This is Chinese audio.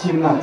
金满